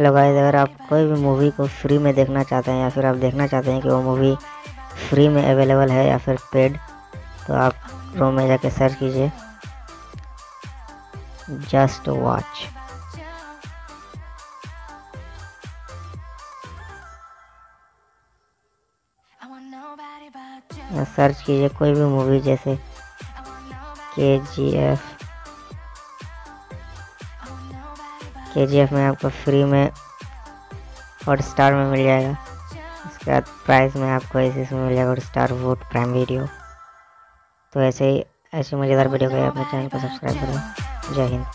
Hello guys अगर आप कोई भी मूवी को फ्री में देखना चाहते हैं या फिर आप देखना चाहते हैं कि वो मूवी फ्री में अवेलेबल है या फिर पेड तो आप क्रोम में जाके सर्च कीजिए। जस्ट वॉच सर्च कीजिए कोई भी मूवी जैसे के जी एफ़ के में आपको फ्री में हॉट स्टार में मिल जाएगा। उसके बाद प्राइस में आपको ऐसे इसमें मिल जाएगा Hotstar vote prime video तो ऐसे ही, ऐसे मज़ेदार वीडियो के अपने चैनल को सब्सक्राइब करें। जय हिंद।